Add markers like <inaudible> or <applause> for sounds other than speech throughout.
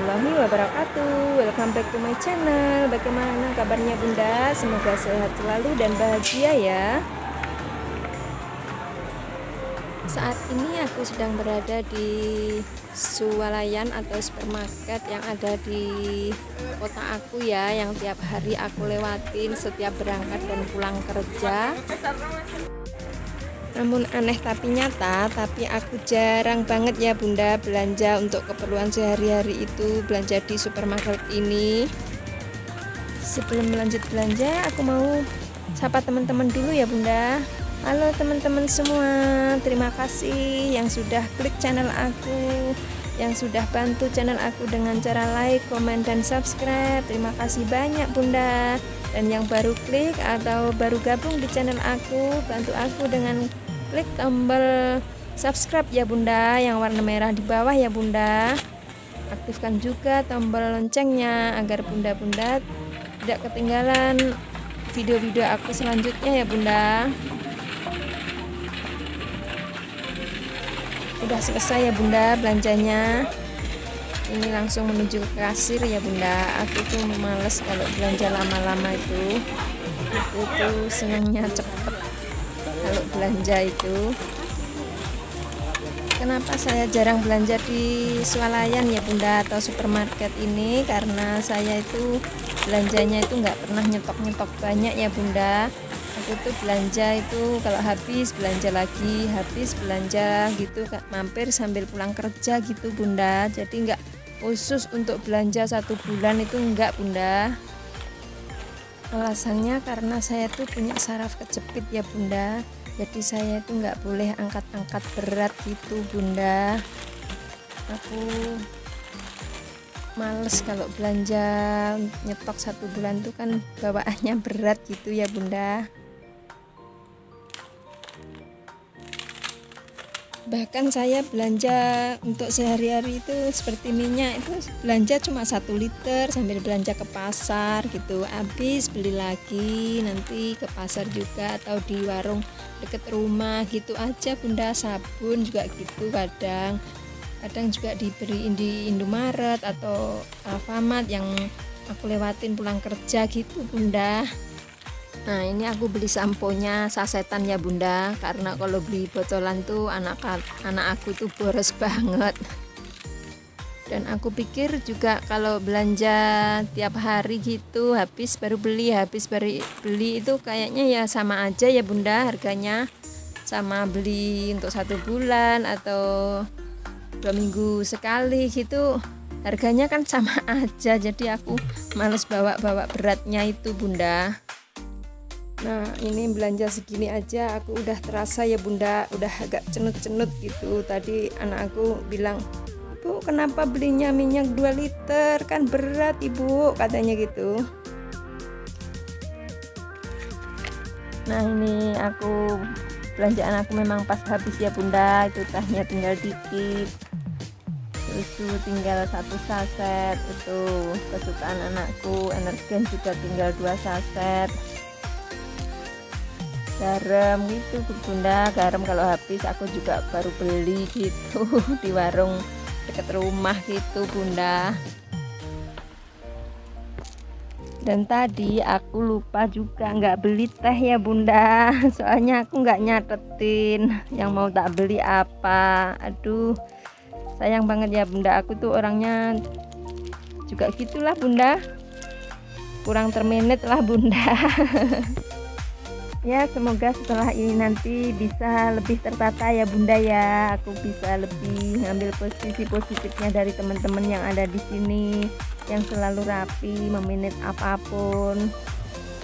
warahmatullahi wabarakatuh. Welcome back to my channel. Bagaimana kabarnya bunda? Semoga sehat selalu dan bahagia ya. Saat ini aku sedang berada di Suwalayan atau supermarket yang ada di kota aku ya Yang tiap hari aku lewatin setiap berangkat dan pulang kerja namun aneh tapi nyata tapi aku jarang banget ya bunda belanja untuk keperluan sehari-hari itu belanja di supermarket ini. Sebelum melanjut belanja aku mau sapa teman-teman dulu ya bunda. Halo teman-teman semua terima kasih yang sudah klik channel aku yang sudah bantu channel aku dengan cara like, komen, dan subscribe. Terima kasih banyak bunda. Dan yang baru klik atau baru gabung di channel aku bantu aku dengan klik tombol subscribe ya bunda. Yang warna merah di bawah ya bunda. Aktifkan juga tombol loncengnya agar bunda-bunda tidak ketinggalan video-video aku selanjutnya ya bunda. Udah selesai ya bunda belanjanya. Ini langsung menuju ke kasir ya bunda. Aku tuh males kalau belanja lama-lama itu. Aku tuh senangnya cepet kalau belanja itu kenapa saya jarang belanja di swalayan ya bunda atau supermarket ini? Karena saya itu belanjanya itu nggak pernah nyetok-nyetok banyak ya bunda. Aku tuh belanja itu kalau habis belanja lagi habis belanja gitu mampir sambil pulang kerja gitu bunda. Jadi nggak khusus untuk belanja satu bulan itu enggak bunda. Alasannya karena saya tuh punya saraf kejepit ya bunda jadi saya itu nggak boleh angkat-angkat berat gitu bunda. Aku males kalau belanja nyetok satu bulan tuh kan bawaannya berat gitu ya bunda bahkan saya belanja untuk sehari-hari itu seperti minyak itu belanja cuma satu liter sambil belanja ke pasar gitu. Habis beli lagi nanti ke pasar juga atau di warung deket rumah gitu aja bunda sabun juga gitu kadang. Kadang juga diberi di Indomaret atau Alfamart yang aku lewatin pulang kerja gitu bunda Nah ini aku beli samponya sasetan ya bunda. Karena kalau beli botolan tuh anak, anak aku tuh boros <laughs> banget. Dan aku pikir juga kalau belanja tiap hari gitu Habis baru beli, habis baru beli itu kayaknya ya sama aja ya bunda harganya. Sama beli untuk satu bulan atau dua minggu sekali gitu Harganya kan sama <laughs> aja. Jadi aku males bawa-bawa beratnya itu bunda Nah ini belanja segini aja aku udah terasa ya bunda. Udah agak cenut-cenut gitu. Tadi anak aku bilang ibu kenapa belinya minyak 2 liter? Kan berat ibu katanya gitu. Nah ini aku belanjaan aku memang pas habis ya bunda. Itu tehnya tinggal dikit. Susu tinggal satu saset. Itu kesukaan anakku energen juga tinggal dua saset garam gitu bunda. Garam kalau habis aku juga baru beli gitu <laughs> di warung dekat rumah gitu bunda. Dan tadi aku lupa juga nggak beli teh ya bunda. <laughs> Soalnya aku nggak nyatetin yang mau tak beli apa. Aduh sayang banget ya bunda. Aku tuh orangnya juga gitulah bunda. Kurang terminit lah bunda <laughs> ya semoga setelah ini nanti bisa lebih tertata ya bunda ya. Aku bisa lebih ngambil posisi positifnya dari teman-teman yang ada di sini yang selalu rapi meminit apa pun.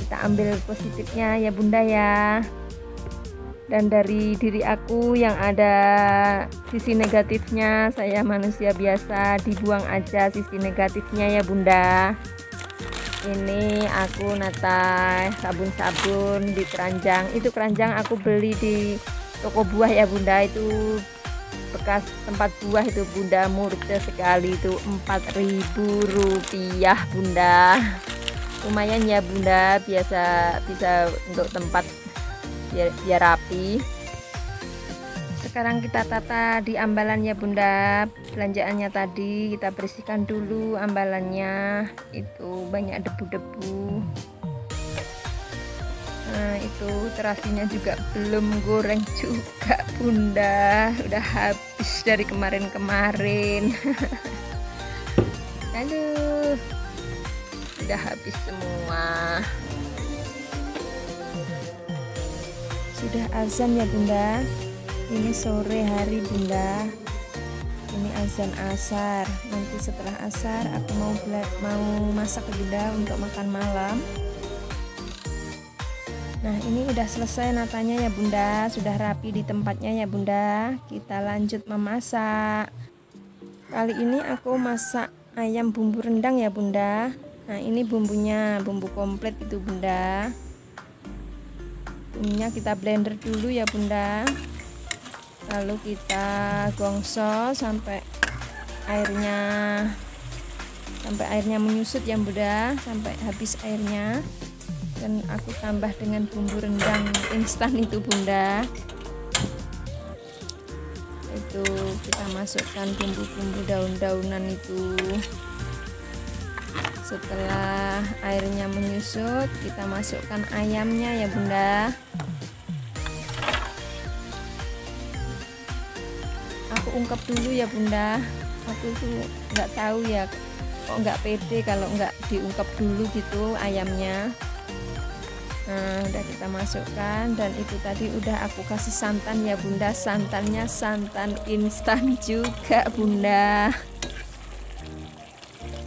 Kita ambil positifnya ya bunda ya. Dan dari diri aku yang ada sisi negatifnya saya manusia biasa dibuang aja sisi negatifnya ya bunda ini aku nata sabun-sabun di keranjang. Itu keranjang aku beli di toko buah ya bunda. Itu bekas tempat buah itu bunda. Murah sekali itu 4000 rupiah bunda. Lumayan ya bunda. Biasa bisa untuk tempat biar, biar rapi sekarang kita tata di ambalan ya bunda. Belanjaannya tadi kita bersihkan dulu ambalannya. Itu banyak debu-debu. Nah itu terasinya juga belum goreng juga bunda. Udah habis dari kemarin-kemarin. <laughs> Aduh udah habis semua. Sudah azan ya bunda ini sore hari bunda. Ini azan asar. Nanti setelah asar aku mau mau masak bunda untuk makan malam. Nah ini udah selesai natanya ya bunda. Sudah rapi di tempatnya ya bunda. Kita lanjut memasak. Kali ini aku masak ayam bumbu rendang ya bunda. Nah ini bumbunya bumbu komplit itu bunda. Bumbunya kita blender dulu ya bunda lalu kita gongso sampai airnya sampai airnya menyusut ya bunda sampai habis airnya. Dan aku tambah dengan bumbu rendang instan itu bunda. Itu kita masukkan bumbu-bumbu daun-daunan itu. Setelah airnya menyusut kita masukkan ayamnya ya bunda ungkap dulu ya bunda. Aku tuh nggak tahu ya kok nggak pede kalau nggak diungkap dulu gitu ayamnya. Nah udah kita masukkan dan itu tadi udah aku kasih santan ya bunda. Santannya santan instan <laughs> juga bunda.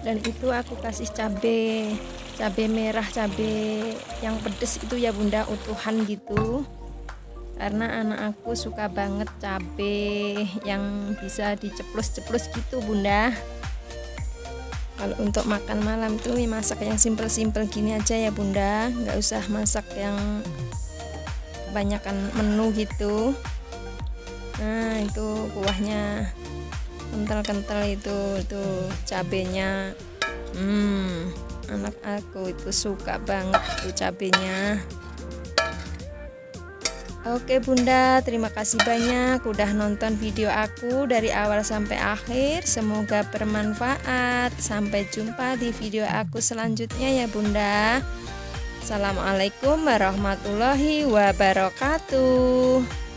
Dan itu aku kasih cabe cabe merah cabe yang pedes itu ya bunda utuhan gitu karena anak aku suka banget cabe yang bisa diceplos-ceplos gitu bunda. Kalau untuk makan malam tuh masak yang simple-simple gini aja ya bunda. Nggak usah masak yang kebanyakan menu gitu. Nah itu kuahnya kental-kental itu itu cabenya. Hmm anak aku itu suka banget itu cabenya Oke bunda. Terima kasih banyak udah nonton video aku dari awal sampai akhir. Semoga bermanfaat. Sampai jumpa di video aku selanjutnya ya bunda. Assalamualaikum warahmatullahi wabarakatuh